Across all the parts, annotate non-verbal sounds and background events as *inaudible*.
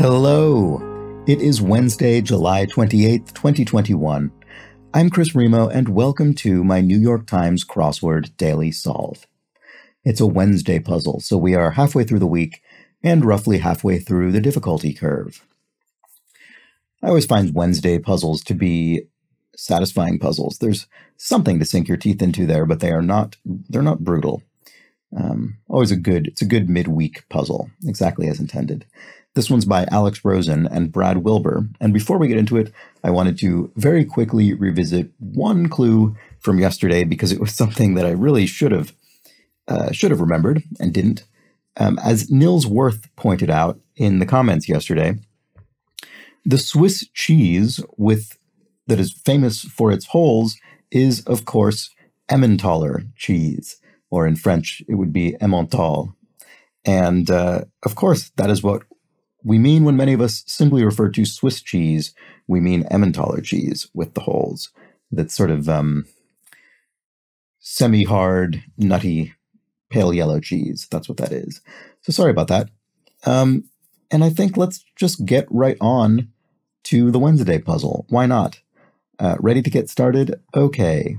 Hello. It is Wednesday, July 28th, 2021. I'm Chris Remo, and welcome to my New York Times crossword daily solve. It's a Wednesday puzzle, so we are halfway through the week and roughly halfway through the difficulty curve. I always find Wednesday puzzles to be satisfying puzzles. There's something to sink your teeth into there, but they are not they're not brutal. Um, always a good it's a good midweek puzzle, exactly as intended. This one's by Alex Rosen and Brad Wilber. And before we get into it, I wanted to very quickly revisit one clue from yesterday because it was *laughs* something that I really should have uh, should have remembered and didn't. Um, as Nils Worth pointed out in the comments yesterday, the Swiss cheese with that is famous for its holes is, of course, Emmentaler cheese, or in French, it would be Emmental. And uh, of course, that is what we mean when many of us simply refer to Swiss cheese. We mean Emmentaler cheese with the holes. That's sort of um, semi-hard, nutty, pale yellow cheese. That's what that is. So sorry about that. Um, and I think let's just get right on to the Wednesday puzzle. Why not? Uh, ready to get started? Okay.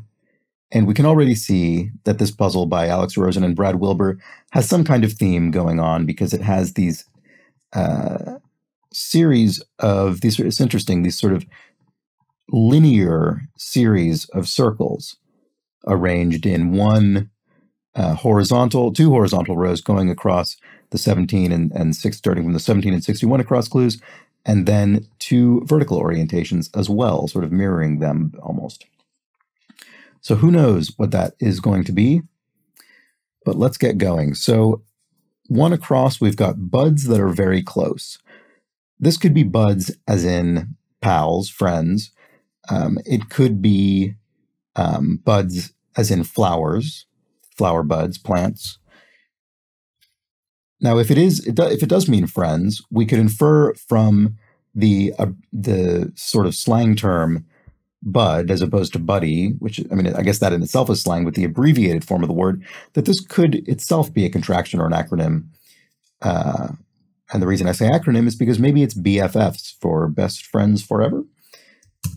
And we can already see that this puzzle by Alex Rosen and Brad Wilber has some kind of theme going on because it has these uh, series of these. It's interesting these sort of linear series of circles arranged in one uh, horizontal, two horizontal rows going across the 17 and, and six, starting from the 17 and 61 across clues, and then two vertical orientations as well, sort of mirroring them almost. So who knows what that is going to be, but let's get going. So one across, we've got buds that are very close. This could be buds as in pals, friends. Um, it could be um, buds as in flowers, flower buds, plants. Now, if it is, it do, if it does mean friends, we could infer from the uh, the sort of slang term bud as opposed to buddy, which I mean, I guess that in itself is slang, but the abbreviated form of the word, that this could itself be a contraction or an acronym. Uh, and the reason I say acronym is because maybe it's BFFs for best friends forever.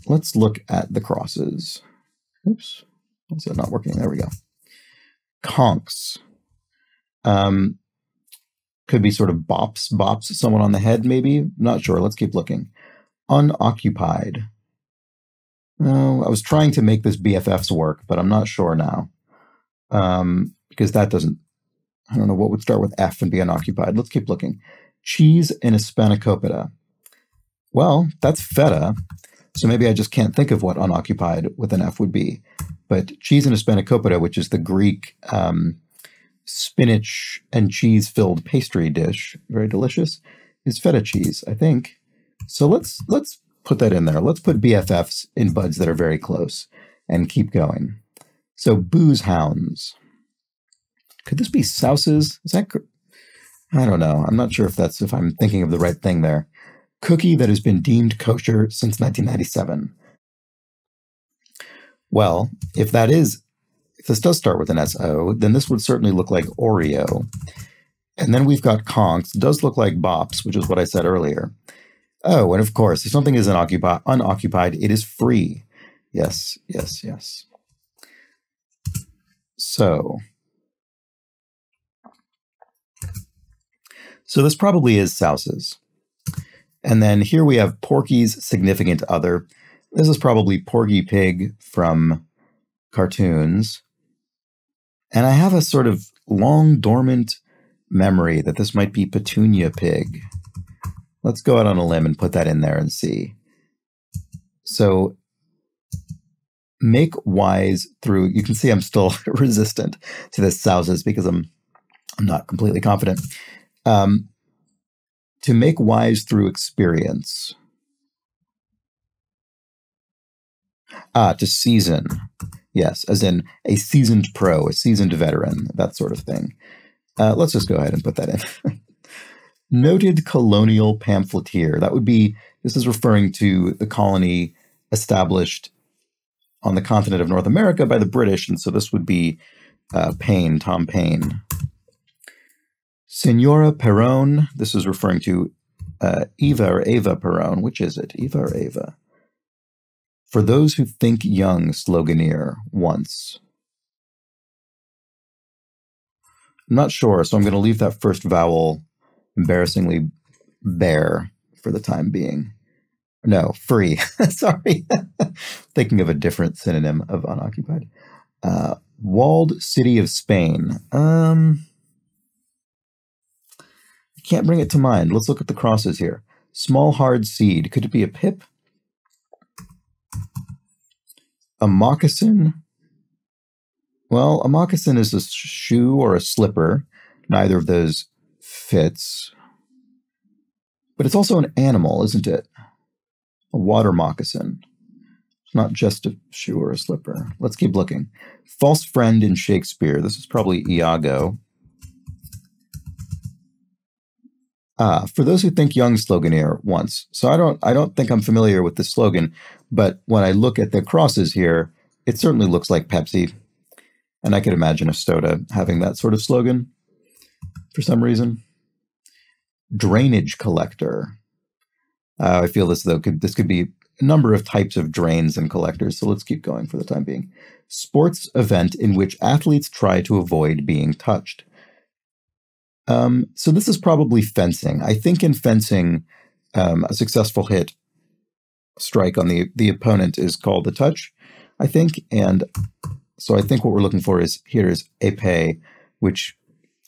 Let's look at the crosses. Oops, is that not working? There we go. Conks. Um, could be sort of bops, bops someone on the head, maybe. Not sure. Let's keep looking. Unoccupied. Oh, I was trying to make this BFFs work, but I'm not sure now. Um, because that doesn't, I don't know what would start with F and be unoccupied. Let's keep looking. Cheese in a spanakopita. Well, that's feta. So maybe I just can't think of what unoccupied with an F would be. But cheese in a spanakopita, which is the Greek um, spinach and cheese filled pastry dish, very delicious, is feta cheese, I think. So let's let's put that in there. Let's put BFFs in buds that are very close and keep going. So booze hounds. Could this be souses? Is that? I don't know. I'm not sure if that's if I'm thinking of the right thing there. Cookie that has been deemed kosher since 1997. Well, if that is, if this does start with an SO, then this would certainly look like Oreo. And then we've got conks, does look like bops, which is what I said earlier. Oh, and of course, if something is unoccupied, unoccupied, it is free. Yes, yes, yes. So, so this probably is Souse's. And then here we have Porky's significant other. This is probably Porky Pig from cartoons. And I have a sort of long dormant memory that this might be Petunia Pig. Let's go out on a limb and put that in there and see. So make wise through, you can see I'm still *laughs* resistant to this Souses because I'm, I'm not completely confident. Um, to make wise through experience. Ah, to season. Yes, as in a seasoned pro, a seasoned veteran, that sort of thing. Uh, let's just go ahead and put that in. *laughs* noted colonial pamphleteer. That would be, this is referring to the colony established on the continent of North America by the British. And so this would be uh, Paine, Tom Paine. Senora Peron, this is referring to uh, Eva or Ava Perón. Which is it, Eva or Ava? For those who think young, sloganeer once. I'm not sure, so I'm going to leave that first vowel embarrassingly bare for the time being. No, free. *laughs* Sorry. *laughs* Thinking of a different synonym of unoccupied. Uh, walled city of Spain. Um, can't bring it to mind. Let's look at the crosses here. Small hard seed. Could it be a pip? A moccasin. Well, a moccasin is a shoe or a slipper. Neither of those fits. But it's also an animal, isn't it? A water moccasin. It's not just a shoe or a slipper. Let's keep looking. False friend in Shakespeare. This is probably Iago. Uh, for those who think young sloganeer once. So I don't I don't think I'm familiar with the slogan, but when I look at the crosses here, it certainly looks like Pepsi. And I could imagine a Stoda having that sort of slogan for some reason. Drainage collector. Uh, I feel this though could this could be a number of types of drains and collectors. So let's keep going for the time being. Sports event in which athletes try to avoid being touched. Um, so this is probably fencing. I think in fencing, um, a successful hit strike on the the opponent is called a touch. I think, and so I think what we're looking for is here is epee, which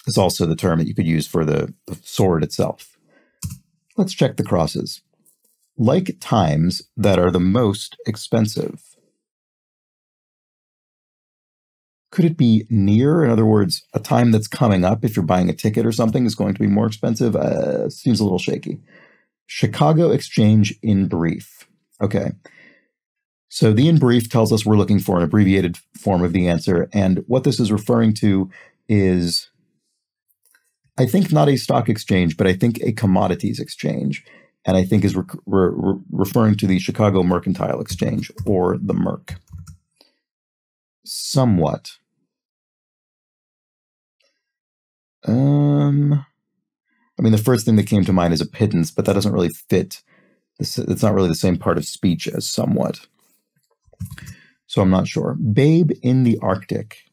is also the term that you could use for the, the sword itself. Let's check the crosses. Like times that are the most expensive. Could it be near? In other words, a time that's coming up, if you're buying a ticket or something, is going to be more expensive? Uh, seems a little shaky. Chicago Exchange in brief. Okay. So the in brief tells us we're looking for an abbreviated form of the answer. And what this is referring to is, I think, not a stock exchange, but I think a commodities exchange. And I think is re- re- referring to the Chicago Mercantile Exchange or the Merc. Somewhat. Um, I mean, the first thing that came to mind is a pittance, but that doesn't really fit. It's not really the same part of speech as somewhat. So I'm not sure. Babe in the Arctic.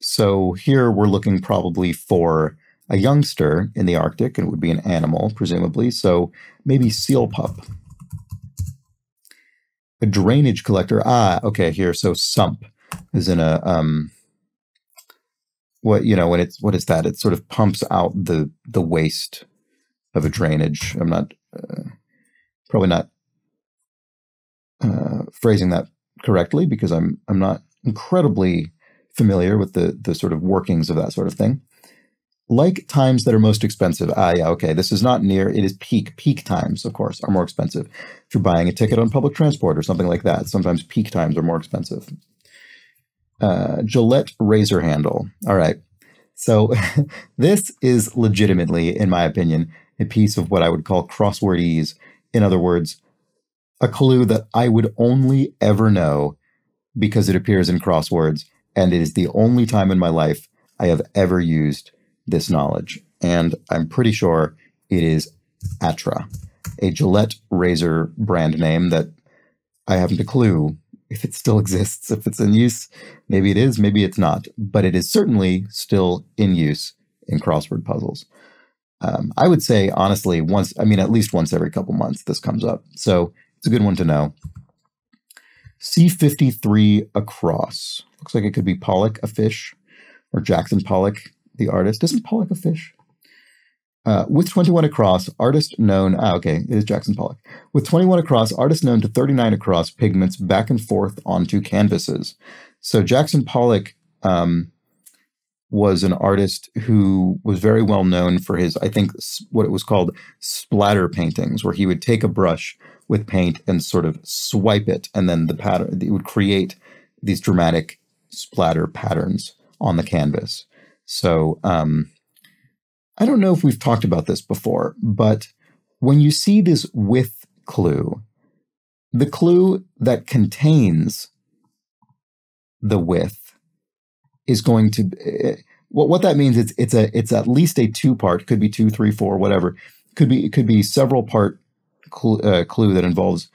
So here we're looking probably for a youngster in the Arctic, and it would be an animal, presumably. So maybe seal pup. A drainage collector. Ah, okay, here. So sump is in a um what you know when it's what is that? It sort of pumps out the the waste of a drainage. I'm not uh, probably not uh, phrasing that correctly because I'm I'm not incredibly familiar with the the sort of workings of that sort of thing. Like times that are most expensive. Ah, yeah, okay. This is not near. It is peak. Peak times, of course, are more expensive. If you're buying a ticket on public transport or something like that, sometimes peak times are more expensive uh, Gillette razor handle. All right. So *laughs* this is legitimately, in my opinion, a piece of what I would call crosswordese. In other words, a clue that I would only ever know because it appears in crosswords, and it is the only time in my life I have ever used this knowledge. And I'm pretty sure it is Atra, a Gillette razor brand name that I haven't a clue if it still *laughs* exists, if it's in use. Maybe it is, maybe it's not, but it is certainly still in use in crossword puzzles. Um, I would say, honestly, once, I mean, at least once every couple months, this comes up. So it's a good one to know. C53 across. Looks like it could be Pollock, a fish, or Jackson Pollock, the artist. Isn't Pollock a fish? Uh, with 21 across, artist known, ah, okay, it is Jackson Pollock. With 21 across, artist known to 39 across pigments back and forth onto canvases. So Jackson Pollock um, was an artist who was very well known for his, I think, what it was called splatter paintings, where he would take a brush with paint and sort of swipe it, and then the pattern, it would create these dramatic splatter patterns on the canvas. So, um, I don't know if we've talked about this before, but when you see this with clue, the clue that contains the with is going to what what that means it's it's a it's at least a two part could be two three four whatever could be it could be several part clue, uh, clue that involves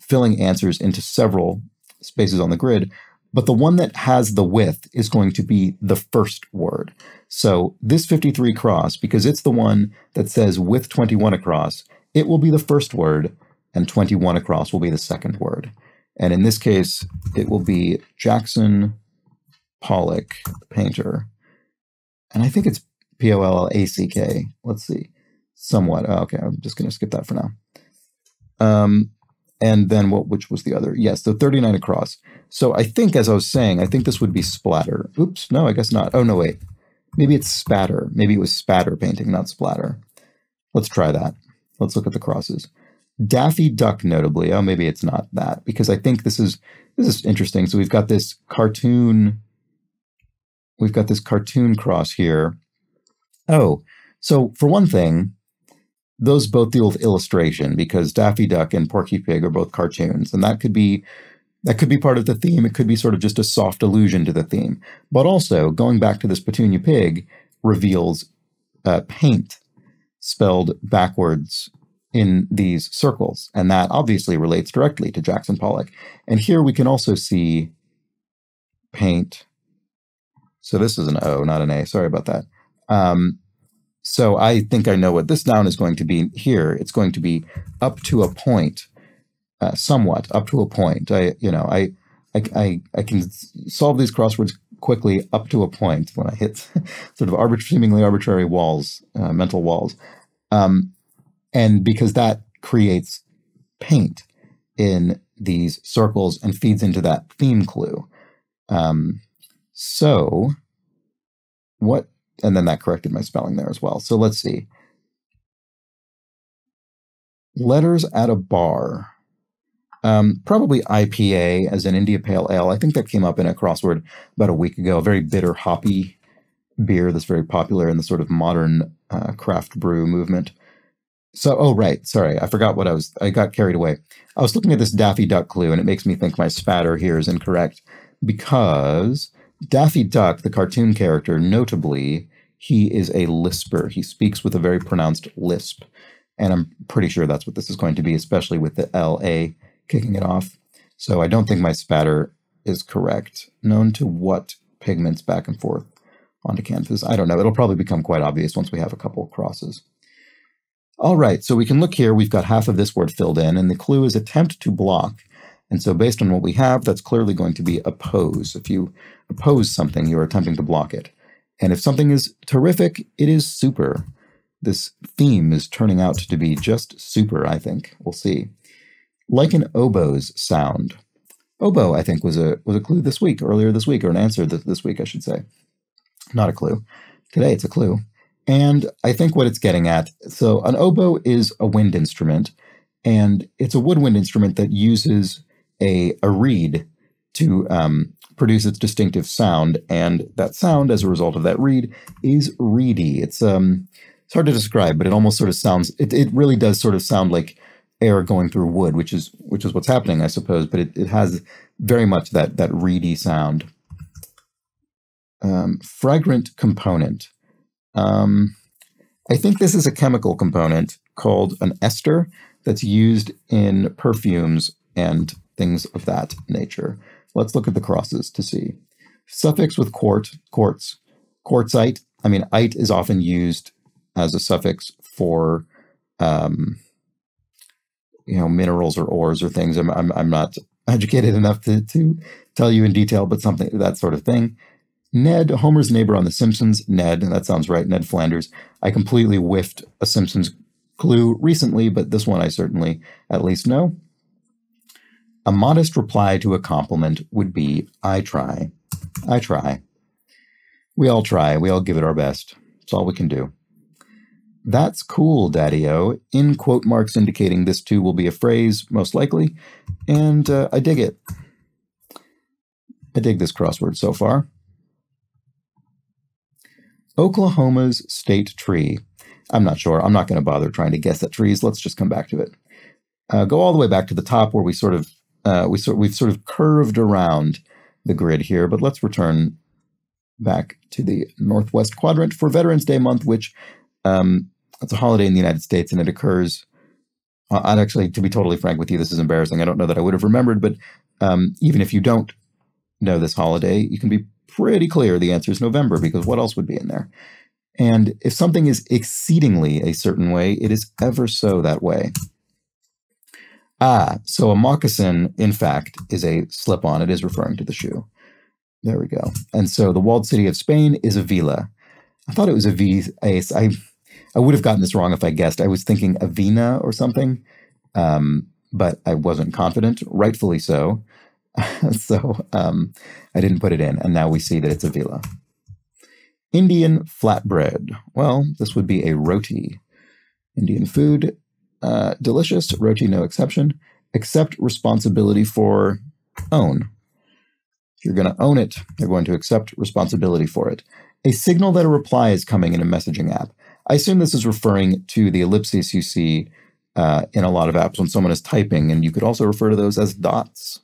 filling answers into several spaces on the grid. But the one that has the width is going to be the first word. So this 53 cross, because it's the one that says with 21 across, it will be the first word, and 21 across will be the second word. And in this case, it will be Jackson Pollock, painter. And I think it's P O L L A C K. Let's see. Somewhat. Oh, okay, I'm just going to skip that for now. Um, and then what? Which was the other? Yes, the 39 across. So I think, as I was saying, I think this would be splatter. Oops, no, I guess not. Oh no, wait. Maybe it's spatter. Maybe it was spatter painting, not splatter. Let's try that. Let's look at the crosses. Daffy Duck, notably. Oh, maybe it's not that because I think this is this is interesting. So we've got this cartoon. We've got this cartoon cross here. Oh, so for one thing, those both deal with illustration because Daffy Duck and Porky Pig are both cartoons, and that could be that could be part of the theme. It could be sort of just a soft allusion to the theme. But also, going back to this Petunia Pig reveals uh, paint spelled backwards in these circles, and that obviously relates directly to Jackson Pollock. And here we can also see paint. So this is an O, not an A. Sorry about that. Um, so I think I know what this noun is going to be here. It's going to be up to a point, uh, somewhat up to a point. I, you know, I, I, I, I can solve these crosswords quickly up to a point when I hit *laughs* sort of arbit- seemingly arbitrary walls, uh, mental walls, um, and because that creates paint in these circles and feeds into that theme clue. Um, so, what and then that corrected my spelling there as well. So let's see. Letters at a bar. Um, probably IPA as an India Pale Ale. I think that came up in a crossword about a week ago. A very bitter, hoppy beer that's very popular in the sort of modern uh, craft brew movement. So, oh, right. Sorry. I forgot what I was, I got carried away. I was looking at this Daffy Duck clue and it makes me think my spatter here is incorrect because Daffy Duck, the cartoon character, notably, he is a lisper. He speaks with a very pronounced lisp. And I'm pretty sure that's what this is going to be, especially with the LA kicking it off. So I don't think my spatter is correct. Known to what pigments back and forth onto canvas? I don't know. It'll probably become quite obvious once we have a couple of crosses. All right, so we can look here. We've got half of this word filled in, and the clue is attempt to block. And so based on what we have, that's clearly going to be oppose. If you oppose something, you're attempting to block it. And if something is terrific, it is super. This theme is turning out to be just super, I think. We'll see. Like an oboe's sound. Oboe, I think, was a was a clue this week, earlier this week, or an answer this, this week, I should say. Not a clue. Today it's a clue. And I think what it's getting at, so an oboe is a wind instrument, and it's a woodwind instrument that uses a, a reed to um, produce its distinctive sound, and that sound, as a result of that reed, is reedy. It's um, it's hard to describe, but it almost sort of sounds. It, it really does sort of sound like air going through wood, which is which is what's happening, I suppose. But it, it has very much that that reedy sound. Um, fragrant component. Um, I think this is a chemical component called an ester that's used in perfumes and things of that nature. Let's look at the crosses to see. Suffix with quart, quartz, quartzite. I mean, ite is often used as a suffix for, um, you know, minerals or ores or things. I'm, I'm, I'm not *laughs* educated enough to, to tell you in detail, but something, that sort of thing. Ned, Homer's neighbor on The Simpsons, Ned, and that sounds right, Ned Flanders. I completely whiffed a Simpsons clue recently, but this one I certainly at least know. A modest reply to a compliment would be, I try. I try. We all try. We all give it our best. It's all we can do. That's cool, Daddy O, in quote marks indicating this too will be a phrase, most likely, and uh, I dig it. I dig this crossword so far. Oklahoma's state tree. I'm not sure. I'm not going to bother trying to guess at trees. Let's just come back to it. Uh, go all the way back to the top where we sort of uh, we sort we've sort of curved around the grid here, but let's return back to the northwest quadrant for Veterans Day month, which um, it's a holiday in the United States, and it occurs. Uh, I'd actually, to be totally frank with you, this is embarrassing. I don't know that I would have remembered, but um, even if you don't know this holiday, you can be pretty clear the answer is November because what else would be in there? And if something is exceedingly a certain way, it is ever so that way. Ah, so a moccasin, in fact, is a slip on. It is referring to the shoe. There we go. And so the walled city of Spain is a villa. I thought it was a V. I, I would have gotten this wrong if I guessed. I was thinking Avena or something, um, but I wasn't confident, rightfully so. *laughs* so um, I didn't put it in, and now we see that it's a villa. Indian flatbread. Well, this would be a roti. Indian food, uh, delicious, roti no exception. Accept responsibility for own. If you're going to own it, you're going to accept responsibility for it. A signal that a reply is coming in a messaging app. I assume this is referring to the ellipses you see uh, in a lot of apps when someone is typing, and you could also refer to those as dots.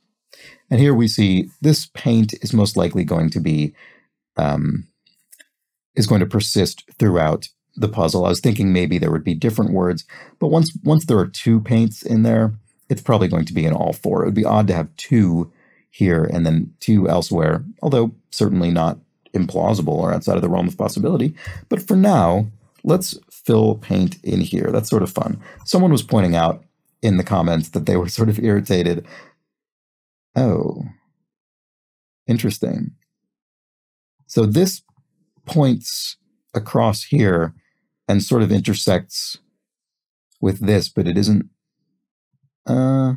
And here we see this paint is most likely going to be um, is going to persist throughout the puzzle. I was thinking maybe there would be different words, but once once there are two paints in there, it's probably going to be in all four. It would be odd to have two here and then two elsewhere, although certainly not implausible or outside of the realm of possibility. But for now, let's fill paint in here. That's sort of fun. Someone was pointing out in the comments that they were sort of irritated. Oh, interesting. So this points across here and sort of intersects with this, but it isn't. Uh,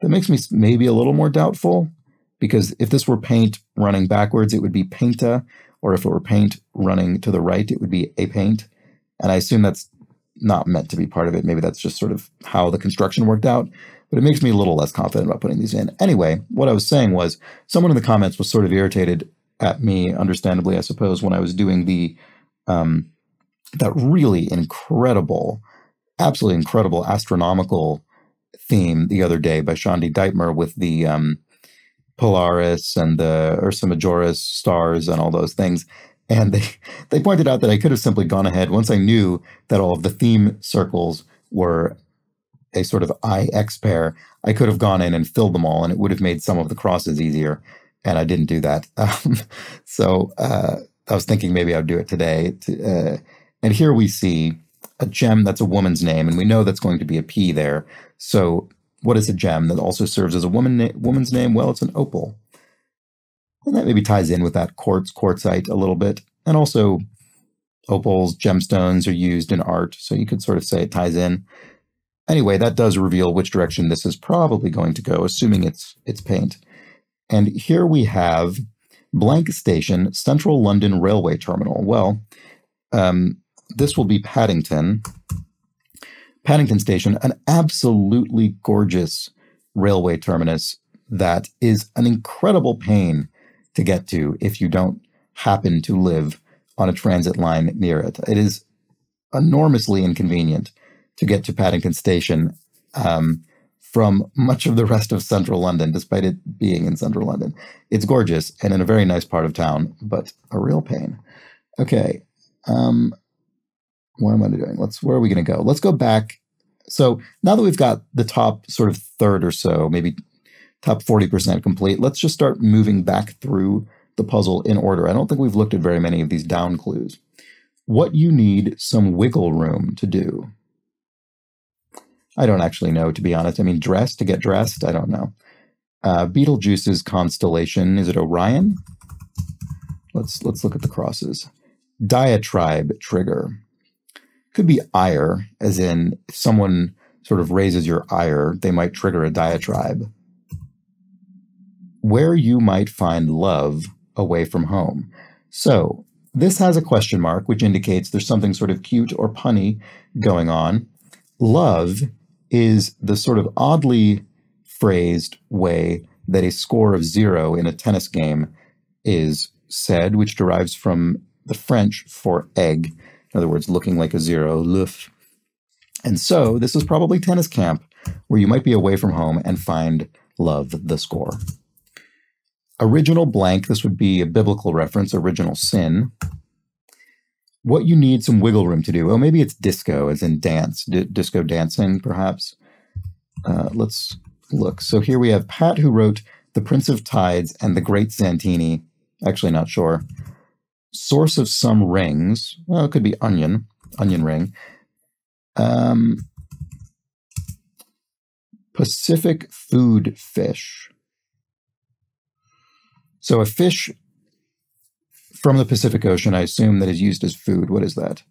that makes me maybe a little more doubtful because if this were paint running backwards, it would be painta, or if it were paint running to the right, it would be a paint. And I assume that's not meant to be part of it. Maybe that's just sort of how the construction worked out but it makes me a little less confident about putting these in. Anyway, what I was saying was someone in the comments was sort of irritated at me, understandably, I suppose, when I was doing the um, that really incredible, absolutely incredible astronomical theme the other day by Shandi Deitmer with the um, Polaris and the Ursa Majoris stars and all those things. And they, *laughs* they pointed out that I could have simply gone ahead once I knew that all of the theme circles were a sort of IX pair, I could have gone in and filled them all and it would have made some of the crosses easier. And I didn't do that. *laughs* Um, so uh, I was thinking maybe I'd do it today. To, uh, and here we see a gem that's a woman's name, and we know that's going to be a P there. So what is a gem that also serves as a woman na- woman's name? Well, it's an opal. And that maybe ties in with that quartz, quartzite a little bit. And also, opals, gemstones are used in art. So you could sort of say it ties in. Anyway, that does reveal which direction this is probably going to go, assuming it's it's paint. And here we have blank station, Central London Railway Terminal. Well, um, this will be Paddington. Paddington Station, an absolutely gorgeous railway terminus that is an incredible pain to get to if you don't happen to live on a transit line near it. It is enormously inconvenient to get to Paddington Station um, from much of the rest of central London, despite it being in central London. It's gorgeous and in a very nice part of town, but a real pain. Okay. Um, what am I doing? Let's where are we gonna go? Let's go back. So now that we've got the top sort of third or so, maybe top 40% complete, let's just start moving back through the puzzle in order. I don't think we've looked at very many of these down clues. What you need some wiggle room to do. I don't actually know, to be honest. I mean, dress to get dressed, I don't know. Uh, Betelgeuse's constellation is it Orion? Let's let's look at the crosses. Diatribe trigger could be ire, as in if someone sort of raises your ire, they might trigger a diatribe. Where you might find love away from home. So this has a question mark, which indicates there's something sort of cute or punny going on. Love is the sort of oddly phrased way that a score of zero in a tennis game is said, which derives from the French for egg. In other words, looking like a zero, luf. And so this is probably tennis camp, where you might be away from home and find love the score. Original blank, this would be a biblical reference, original sin. what you need some wiggle room to do. Oh, maybe it's disco, as in dance, D- disco dancing, perhaps. Uh, let's look. So here we have Pat, who wrote The Prince of Tides and The Great Santini. Actually, not sure. Source of some rings. Well, it could be onion, onion ring. Um, Pacific food fish. So a fish from the Pacific Ocean, I assume that is used as food. What is that?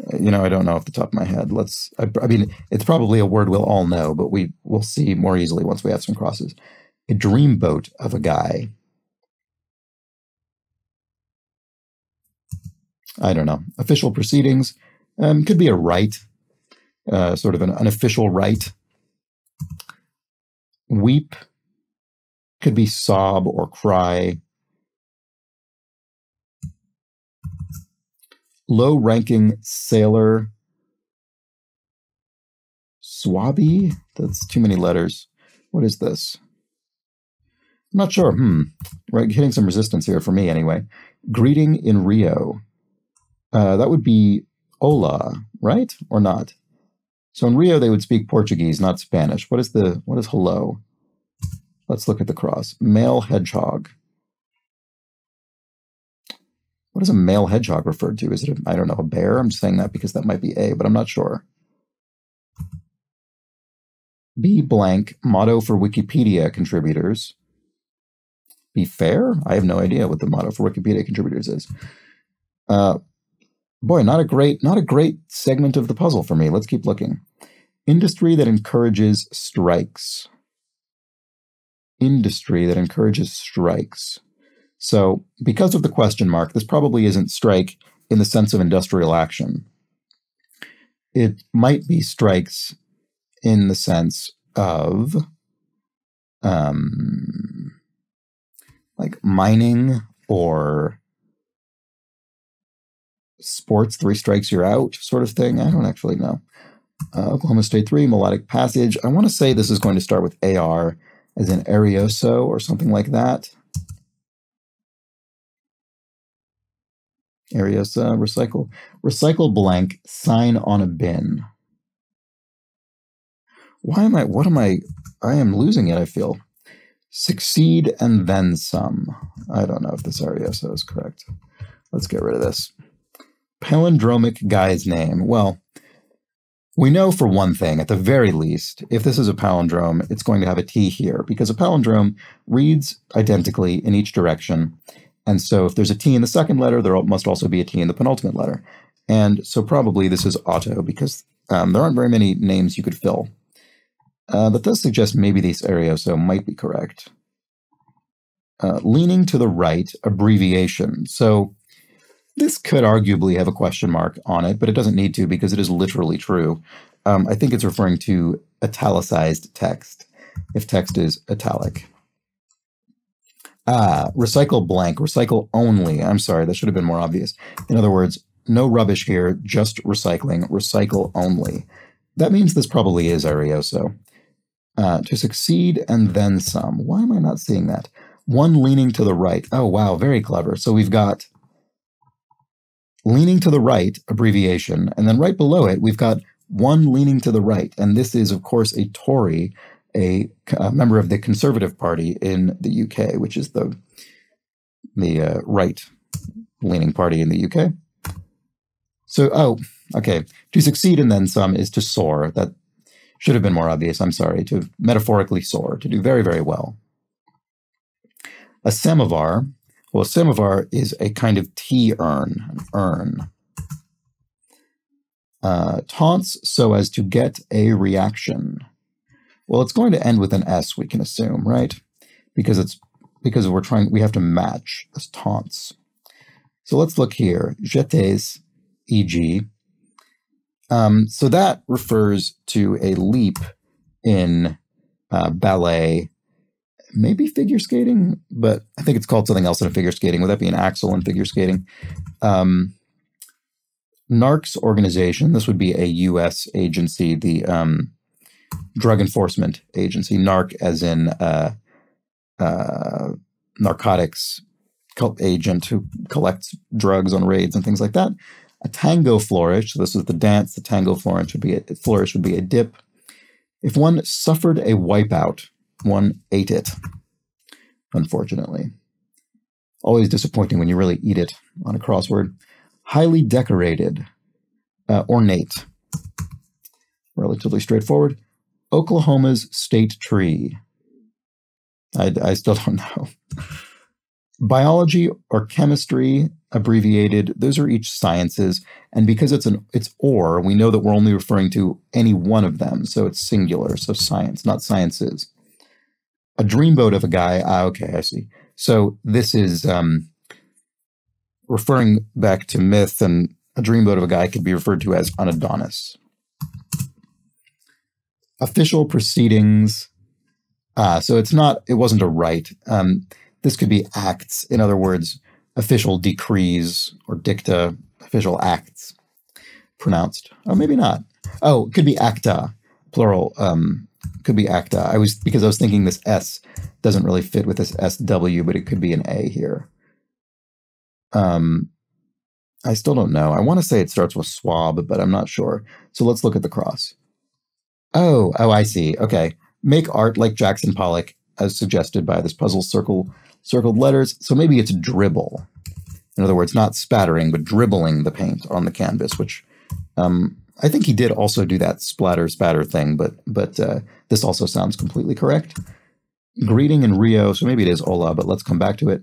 Uh, you know, I don't know off the top of my head. Let's. I, I mean, it's probably a word we'll all know, but we will see more easily once we have some crosses. A dreamboat of a guy. I don't know. Official proceedings um, could be a right, uh, sort of an unofficial right. Weep could be sob or cry. Low ranking sailor. Swabby? That's too many letters. What is this? I'm not sure. Hmm. Right, hitting some resistance here for me anyway. Greeting in Rio. Uh, that would be hola, right? Or not? So in Rio they would speak Portuguese, not Spanish. What is the what is hello? Let's look at the cross. Male hedgehog. What is a male hedgehog referred to? Is it, I don't know, a bear? I'm saying that because that might be A, but I'm not sure. B blank, motto for Wikipedia contributors. Be fair? I have no idea what the motto for Wikipedia contributors is. Uh, boy, not a great, not a great segment of the puzzle for me. Let's keep looking. Industry that encourages strikes industry that encourages strikes. So, because of the question mark, this probably isn't strike in the sense of industrial action. It might be strikes in the sense of um, like mining or sports, three strikes, you're out sort of thing. I don't actually know. Uh, Oklahoma State 3, Melodic Passage. I want to say this is going to start with AR as in Arioso or something like that. Arioso, recycle. Recycle blank, sign on a bin. Why am I, what am I, I am losing it, I feel. Succeed and then some. I don't know if this Arioso is correct. Let's get rid of this. Palindromic guy's name. Well, we know for one thing, at the very least, if this is a palindrome, it's going to have a T here because a palindrome reads identically in each direction. And so if there's a T in the second letter, there must also be a T in the penultimate letter. And so probably this is auto because um, there aren't very many names you could fill. Uh, that does suggest maybe this Arioso might be correct. Uh, leaning to the right, abbreviation. So this could arguably have a question mark on it, but it doesn't need to because it is literally true. Um, I think it's referring to italicized text, if text is italic. Ah, recycle blank, recycle only. I'm sorry, that should have been more obvious. In other words, no rubbish here, just recycling, recycle only. That means this probably is Arioso. Uh, to succeed and then some. Why am I not seeing that? One leaning to the right. Oh, wow, very clever. So we've got leaning to the right abbreviation. And then right below it, we've got one leaning to the right. And this is, of course, a Tory, a, a member of the Conservative Party in the UK, which is the, the uh, right leaning party in the UK. So, oh, okay. To succeed and then some is to soar. That should have been more obvious. I'm sorry. To metaphorically soar, to do very, very well. A samovar well, a samovar is a kind of tea urn, an urn. Uh, taunts so as to get a reaction. Well, it's going to end with an S, we can assume, right? Because it's because we're trying, we have to match as taunts. So let's look here. Jetes, e.g. Um, so that refers to a leap in uh, ballet maybe figure skating, but I think it's called something else in figure skating. Would that be an axel in figure skating? Um, NARCS organization, this would be a U.S. agency, the um, Drug Enforcement Agency, NARC as in uh, uh, narcotics agent who collects drugs on raids and things like that. A tango flourish. So this is the dance. The tango flourish would be a, flourish would be a dip. If one suffered a wipeout, one ate it. Unfortunately, always disappointing when you really eat it on a crossword. Highly decorated, uh, ornate. Relatively straightforward. Oklahoma's state tree. I, I still don't *laughs* know. Biology or chemistry, abbreviated, those are each sciences. And because it's an it's or, we know that we're only referring to any one of them. So it's singular. So science, not sciences. A dreamboat of a guy. Ah, okay, I see. So this is um, referring back to myth, and a dreamboat of a guy could be referred to as an Adonis. Official proceedings. Ah, so it's not. It wasn't a right. Um, this could be acts. In other words, official decrees or dicta, official acts pronounced. Oh, maybe not. Oh, it could be acta, plural. Um, could be acta. I was because I was thinking this S doesn't really fit with this SW, but it could be an A here. Um, I still don't know. I want to say it starts with swab, but I'm not sure. So let's look at the cross. Oh, oh, I see. Okay. Make art like Jackson Pollock, as suggested by this puzzle circle circled letters. So maybe it's dribble. In other words, not spattering, but dribbling the paint on the canvas, which um, I think he did also do that splatter spatter thing, but but uh, this also sounds completely correct. Greeting in Rio, so maybe it is Ola, but let's come back to it.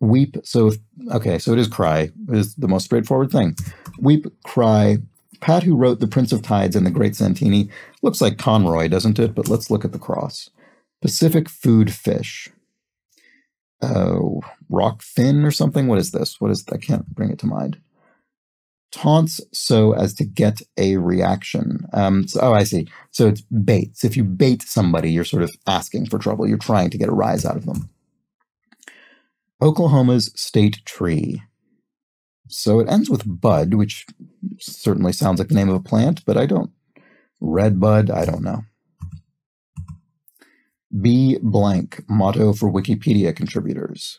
Weep, so okay, so it is cry. Is the most straightforward thing. Weep, cry. Pat, who wrote The Prince of Tides and The Great Santini, looks like Conroy, doesn't it? But let's look at the cross. Pacific food fish uh, rock fin or something. What is this? What is I can't bring it to mind. Taunts so as to get a reaction. Um, so, oh, I see. So it's baits. If you bait somebody, you're sort of asking for trouble. You're trying to get a rise out of them. Oklahoma's state tree. So it ends with bud, which certainly sounds like the name of a plant, but I don't. Red bud, I don't know. B blank motto for Wikipedia contributors.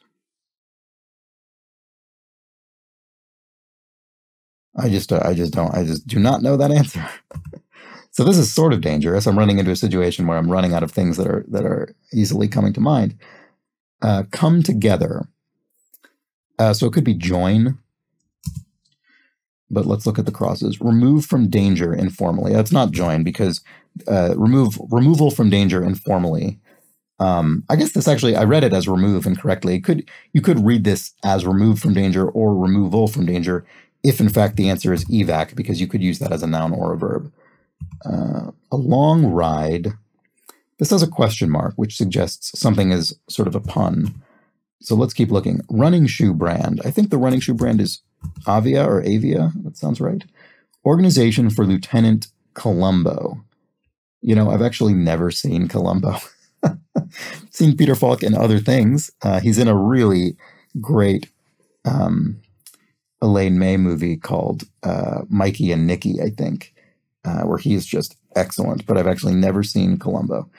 I just, I just don't, I just do not know that answer. *laughs* so this is sort of dangerous. I'm running into a situation where I'm running out of things that are that are easily coming to mind. Uh, come together. Uh, so it could be join, but let's look at the crosses. Remove from danger informally. That's not join because uh, remove removal from danger informally. Um, I guess this actually I read it as remove incorrectly. It could you could read this as remove from danger or removal from danger if in fact the answer is evac because you could use that as a noun or a verb. Uh, a long ride. This has a question mark, which suggests something is sort of a pun. So let's keep looking. Running shoe brand. I think the running shoe brand is Avia or Avia. That sounds right. Organization for Lieutenant Columbo. You know, I've actually never seen Columbo. *laughs* seen Peter Falk in other things. Uh, he's in a really great um, Elaine May movie called uh, Mikey and Nicky, I think, uh, where he's just excellent. But I've actually never seen Columbo.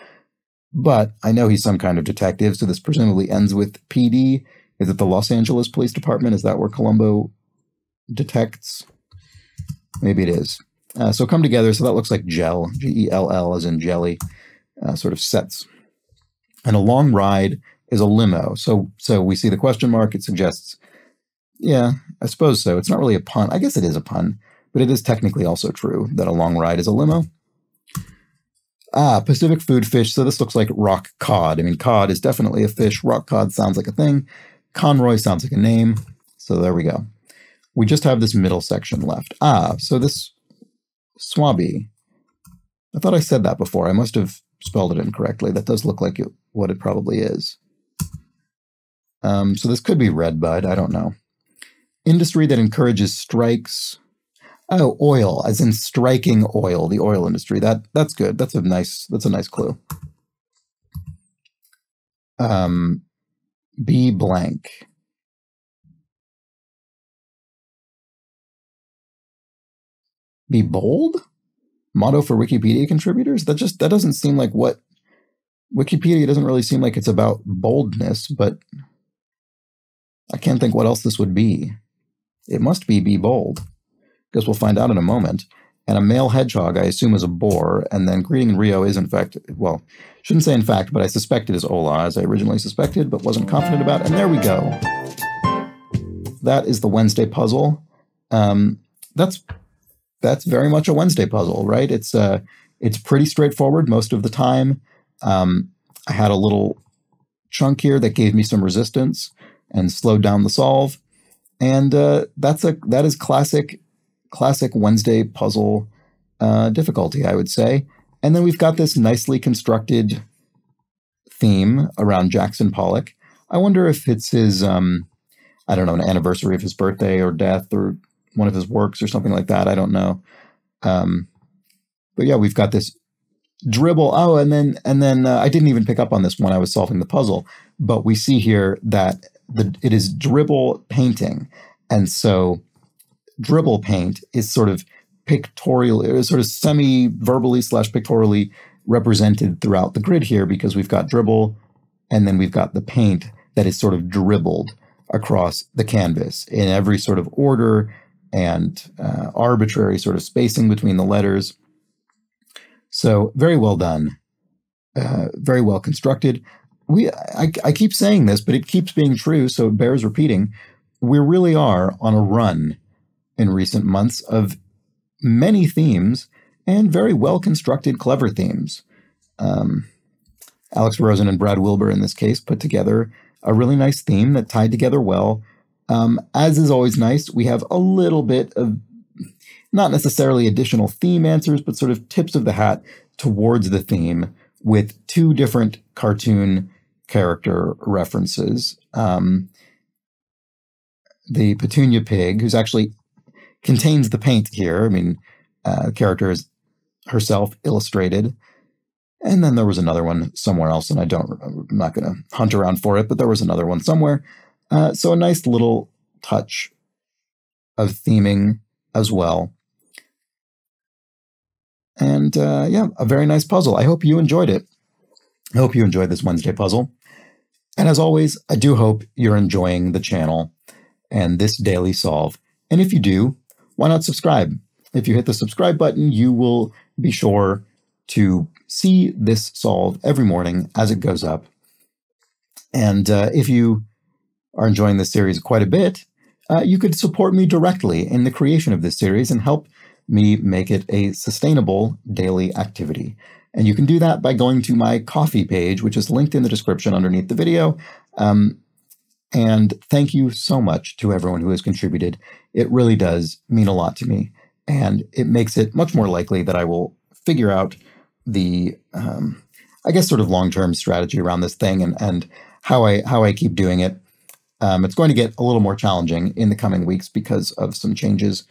But I know he's some kind of detective, so this presumably ends with PD. Is it the Los Angeles Police Department? Is that where Columbo detects? Maybe it is. Uh, so come together. So that looks like gel, G E L L, as in jelly, uh, sort of sets. And a long ride is a limo. So so we see the question mark. It suggests, yeah, I suppose so. It's not really a pun. I guess it is a pun, but it is technically also true that a long ride is a limo. Ah, Pacific food fish. So this looks like rock cod. I mean, cod is definitely a fish. Rock cod sounds like a thing. Conroy sounds like a name. So there we go. We just have this middle section left. Ah, so this Swabi. I thought I said that before. I must have spelled it incorrectly. That does look like it, what it probably is. Um, so this could be redbud. I don't know. Industry that encourages strikes. Oh, oil, as in striking oil, the oil industry. That that's good. That's a nice. That's a nice clue. Um, be blank. Be bold motto for Wikipedia contributors? That just that doesn't seem like what Wikipedia doesn't really seem like it's about boldness, but I can't think what else this would be. It must be Be Bold. Guess we'll find out in a moment. And a male hedgehog, I assume, is a boar. And then Greeting in Rio is, in fact, well, shouldn't say in fact, but I suspect it is Ola, as I originally suspected, but wasn't confident about. And there we go. That is the Wednesday puzzle. Um, that's that's very much a Wednesday puzzle, right? It's uh, it's pretty straightforward most of the time. Um, I had a little chunk here that gave me some resistance and slowed down the solve, and uh, that's a that is classic classic Wednesday puzzle uh, difficulty, I would say. And then we've got this nicely constructed theme around Jackson Pollock. I wonder if it's his, um, I don't know, an anniversary of his birthday or death or one of his works or something like that. I don't know. Um, but yeah, we've got this dribble. Oh, and then and then uh, I didn't even pick up on this when I was solving the puzzle, but we see here that the it is dribble painting, and so dribble paint is sort of pictorial, sort of semi-verbally slash pictorially represented throughout the grid here because we've got dribble and then we've got the paint that is sort of dribbled across the canvas in every sort of order and uh, arbitrary sort of spacing between the letters. So very well done, uh, very well constructed. We I, I keep saying this, but it keeps being true, so it bears repeating. We really are on a run in recent months of many themes and very well constructed, clever themes. Um, Alex Rosen and Brad Wilber, in this case, put together a really nice theme that tied together well. Um, as is always nice, we have a little bit of not necessarily additional theme answers, but sort of tips of the hat towards the theme with two different cartoon character references. Um, the Petunia Pig, who's actually contains the paint here. I mean, uh, character is herself illustrated. And then there was another one somewhere else, and I don't, I'm not going to hunt around for it, but there was another one somewhere. Uh, so a nice little touch of theming as well. And uh, yeah, a very nice puzzle. I hope you enjoyed it. I hope you enjoyed this Wednesday puzzle. And as always, I do hope you're enjoying the channel and this daily solve. And if you do, why not subscribe? If you hit the subscribe button, you will be sure to see this solve every morning as it goes up. And uh, if you are enjoying this series quite a bit, uh, you could support me directly in the creation of this series and help me make it a sustainable daily activity. And you can do that by going to my Ko-fi page, which is linked in the description underneath the video. Um, and thank you so much to everyone who has contributed. It really does mean a lot to me. And it makes it much more likely that I will figure out the, um, I guess, sort of long term strategy around this thing and, and how I how I keep doing it. Um, it's going to get a little more challenging in the coming weeks because of some changes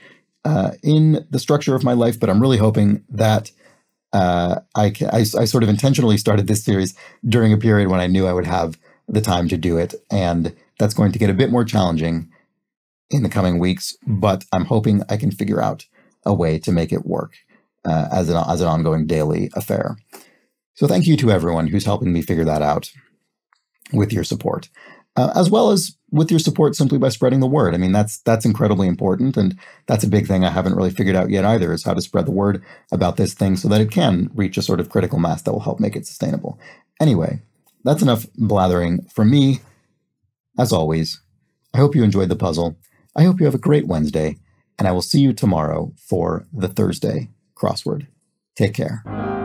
uh, in the structure of my life. But I'm really hoping that uh, I, I, I sort of intentionally started this series during a period when I knew I would have the time to do it, and that's going to get a bit more challenging in the coming weeks, but I'm hoping I can figure out a way to make it work uh, as, an, as an ongoing daily affair. So thank you to everyone who's helping me figure that out with your support, uh, as well as with your support simply by spreading the word. I mean, that's that's incredibly important, and that's a big thing I haven't really figured out yet either. Is how to spread the word about this thing so that it can reach a sort of critical mass that will help make it sustainable. Anyway, that's enough blathering from me. As always, I hope you enjoyed the puzzle. I hope you have a great Wednesday, and I will see you tomorrow for the Thursday crossword. Take care.